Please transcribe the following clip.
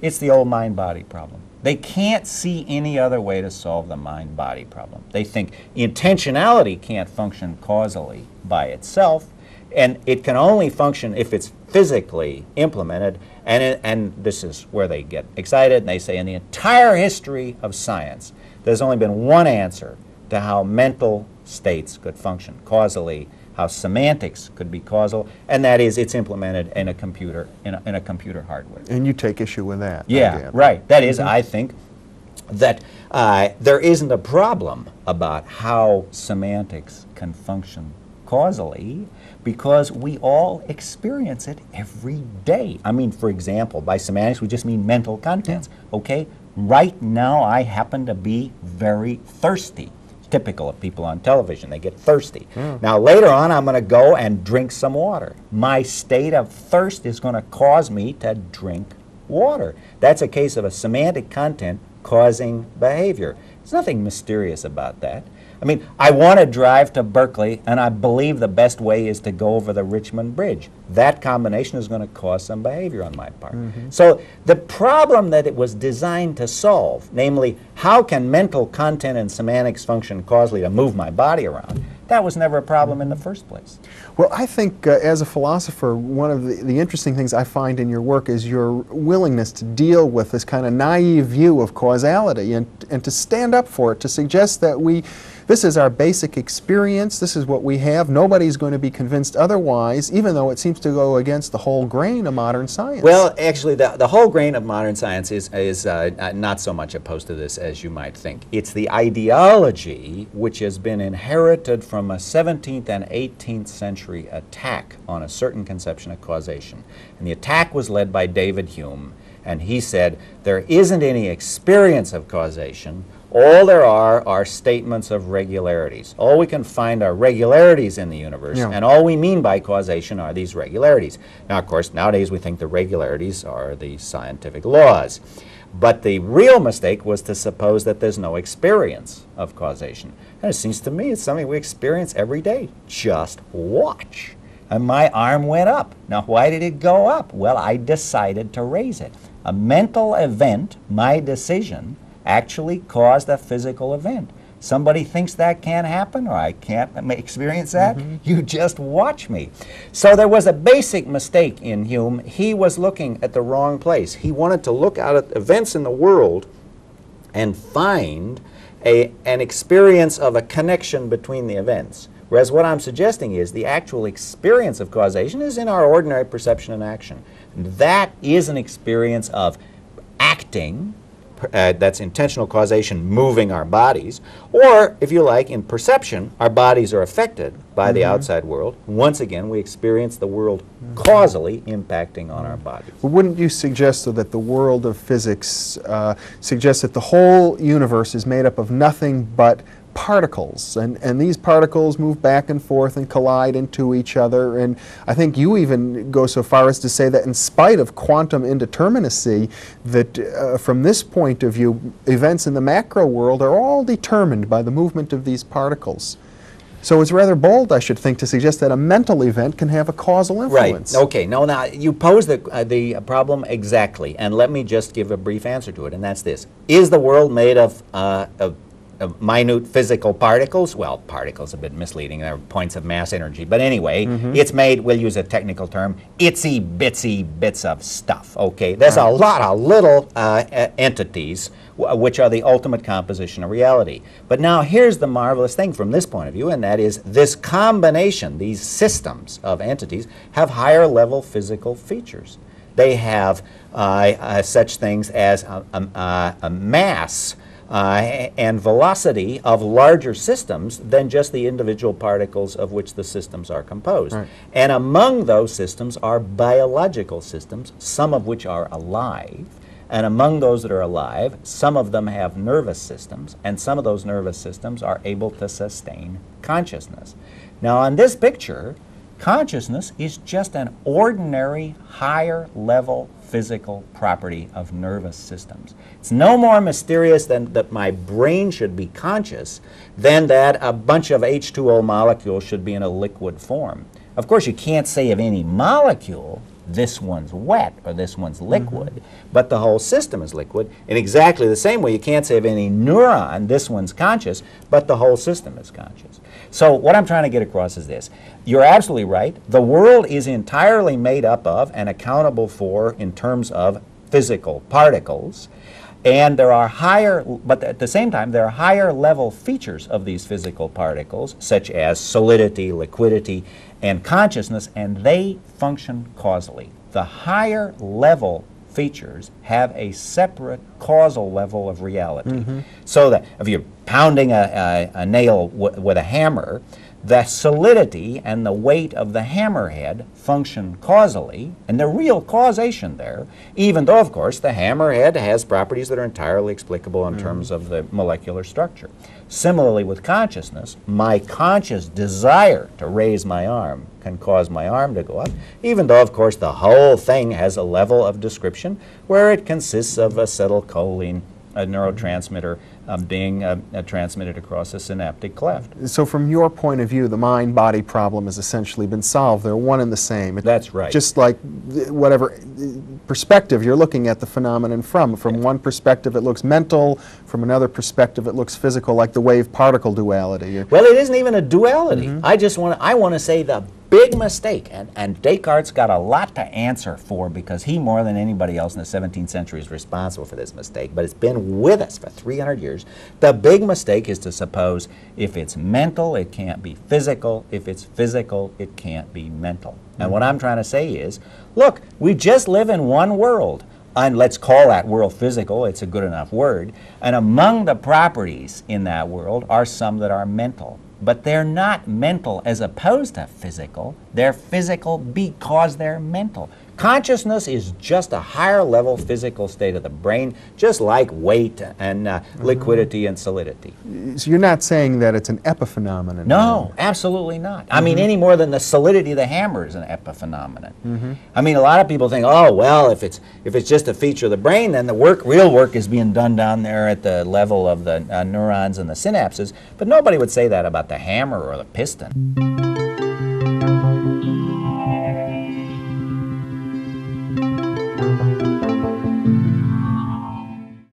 It's the old mind-body problem. They can't see any other way to solve the mind-body problem. They think intentionality can't function causally by itself, and it can only function if it's physically implemented. And, it, and this is where they get excited, and they say, in the entire history of science, there's only been one answer to how mental states could function causally, how semantics could be causal, and that is it's implemented in a computer, in a, in a computer hardware. And you take issue with that. Yeah, again. right. That is, I think, that uh, there isn't a problem about how semantics can function causally because we all experience it every day. I mean, for example, by semantics, we just mean mental contents, okay? Right now, I happen to be very thirsty. Typical of people on television, they get thirsty. Hmm. Now, later on, I'm going to go and drink some water. My state of thirst is going to cause me to drink water. That's a case of a semantic content causing behavior. There's nothing mysterious about that. I mean, I want to drive to Berkeley, and I believe the best way is to go over the Richmond Bridge. That combination is going to cause some behavior on my part. So the problem that it was designed to solve, namely, how can mental content and semantics function causally to move my body around, that was never a problem in the first place. Well, I think uh, as a philosopher, one of the, the interesting things I find in your work is your willingness to deal with this kind of naive view of causality and, and to stand up for it, to suggest that we, this is our basic experience, this is what we have, nobody's going to be convinced otherwise, even though it seems to go against the whole grain of modern science. Well, actually, the, the whole grain of modern science is, is uh, uh, not so much opposed to this as you might think. It's the ideology which has been inherited from a 17th and 18th century attack on a certain conception of causation. And the attack was led by David Hume, and he said, there isn't any experience of causation. All there are are statements of regularities. All we can find are regularities in the universe, Yeah. and all we mean by causation are these regularities. Now, of course, nowadays we think the regularities are the scientific laws. But the real mistake was to suppose that there's no experience of causation. And it seems to me it's something we experience every day. Just watch. And my arm went up. Now, why did it go up? Well, I decided to raise it. A mental event, my decision, actually caused a physical event. Somebody thinks that can't happen or I can't experience that. Mm-hmm. You just watch me. So there was a basic mistake in Hume. He was looking at the wrong place. He wanted to look out at events in the world and find a, an experience of a connection between the events. Whereas what I'm suggesting is the actual experience of causation is in our ordinary perception and action. That is an experience of acting, uh, that's intentional causation moving our bodies, or if you like, in perception, our bodies are affected by the outside world. Once again, we experience the world causally impacting on our bodies. But wouldn't you suggest, though, that the world of physics uh, suggests that the whole universe is made up of nothing but particles, and, and these particles move back and forth and collide into each other, and I think you even go so far as to say that in spite of quantum indeterminacy, that uh, from this point of view, events in the macro world are all determined by the movement of these particles. So it's rather bold, I should think, to suggest that a mental event can have a causal influence. Right. Okay. No. Now you pose the uh, the problem exactly, and let me just give a brief answer to it, and that's this: Is the world made of uh, of, of minute physical particles? Well, particles a bit misleading. They're points of mass energy, but anyway, it's made. We'll use a technical term: itsy bitsy bits of stuff. Okay. There's a lot of little uh, entities wh- which are the ultimate composition of reality. But now here's the marvelous thing from this point of view, and that is this combination, these systems of entities, have higher level physical features. They have uh, uh, such things as a- a- a mass uh, and velocity of larger systems than just the individual particles of which the systems are composed. And among those systems are biological systems, some of which are alive. And among those that are alive, some of them have nervous systems, and some of those nervous systems are able to sustain consciousness. Now, on this picture, consciousness is just an ordinary higher level physical property of nervous systems. It's no more mysterious than that my brain should be conscious than that a bunch of H2O molecules should be in a liquid form. Of course, you can't say of any molecule this one's wet or this one's mm-hmm. liquid, but the whole system is liquid. In exactly the same way, you can't say of any neuron, this one's conscious, but the whole system is conscious. So what I'm trying to get across is this. You're absolutely right. The world is entirely made up of and accountable for in terms of physical particles. And there are higher, but at the same time, there are higher level features of these physical particles, such as solidity, liquidity, and consciousness, and they function causally. The higher level features have a separate causal level of reality. Mm-hmm. So that if you're pounding a, a, a nail w- with a hammer, the solidity and the weight of the hammerhead function causally, and the real causation there, even though, of course, the hammerhead has properties that are entirely explicable in mm. terms of the molecular structure. Similarly, with consciousness, my conscious desire to raise my arm can cause my arm to go up, even though, of course, the whole thing has a level of description where it consists of a acetylcholine, a neurotransmitter, um, being uh, uh, transmitted across a synaptic cleft. So from your point of view, the mind-body problem has essentially been solved. They're one and the same. It- That's right. Just like th- whatever uh, perspective you're looking at the phenomenon from. From one perspective, it looks mental. From another perspective, it looks physical, like the wave-particle duality. Well, it isn't even a duality. I just want to, I want to say the big mistake, and, and Descartes got a lot to answer for because he, more than anybody else in the 17th century, is responsible for this mistake, but it's been with us for 300 years. The big mistake is to suppose if it's mental, it can't be physical. If it's physical, it can't be mental. And hmm. what I'm trying to say is, look, we just live in one world and let's call that world physical, it's a good enough word. And among the properties in that world are some that are mental. But they're not mental as opposed to physical. They're physical because they're mental. Consciousness is just a higher level physical state of the brain, just like weight and uh, liquidity and solidity. So you're not saying that it's an epiphenomenon. No, absolutely not. I mean, any more than the solidity of the hammer is an epiphenomenon. I mean, a lot of people think, oh, well, if it's if it's just a feature of the brain, then the work, real work, is being done down there at the level of the uh, neurons and the synapses. But nobody would say that about the hammer or the piston.